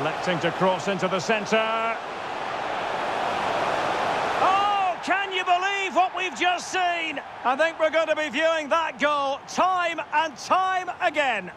Electing to cross into the centre. Oh, can you believe what we've just seen? I think we're going to be viewing that goal time and time again.